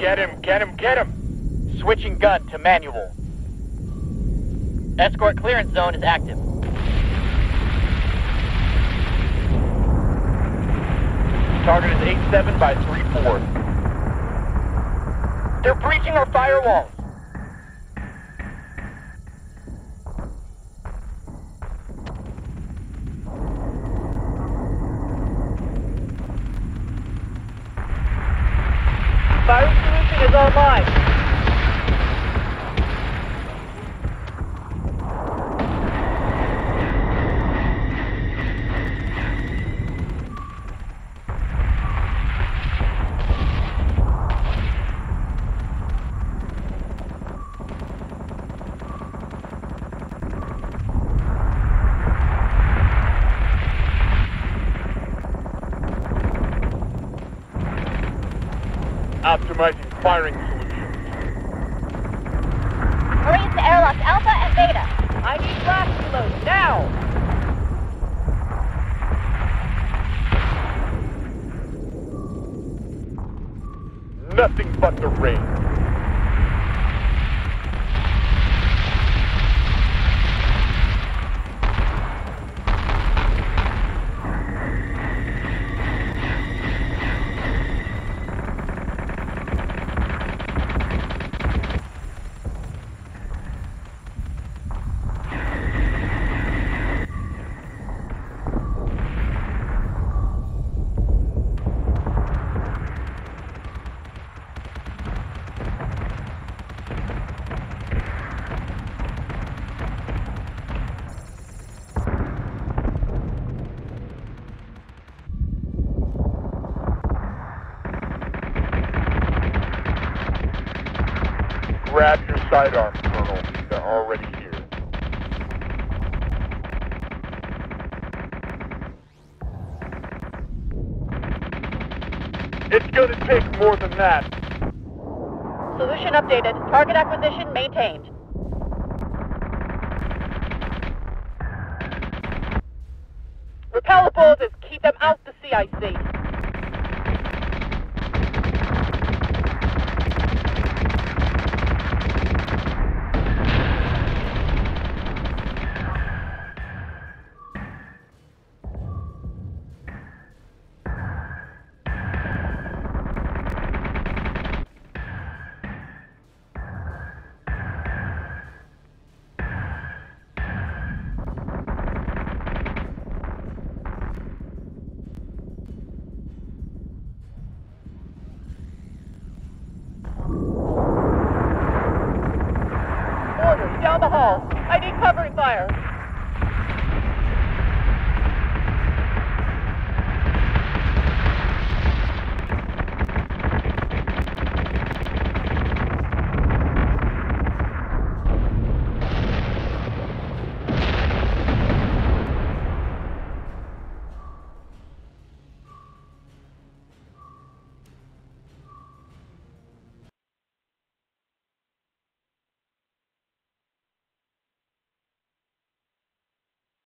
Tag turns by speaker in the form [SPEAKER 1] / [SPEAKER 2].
[SPEAKER 1] Get him, get him, get him!
[SPEAKER 2] Switching gun to manual. Escort clearance zone is active.
[SPEAKER 1] Target is 8-7 by 3-4.
[SPEAKER 2] They're breaching our firewalls. Fire solution is online.
[SPEAKER 1] Optimizing firing solutions.
[SPEAKER 3] Marines to airlock Alpha and Beta.
[SPEAKER 2] I need blast reload now.
[SPEAKER 1] Nothing but the rain. Grab your sidearm, Colonel. They're already here. It's gonna take more than that.
[SPEAKER 3] Solution updated. Target acquisition maintained.
[SPEAKER 2] Repel the bullets. Keep them out the CIC. Down the hall. I need covering fire.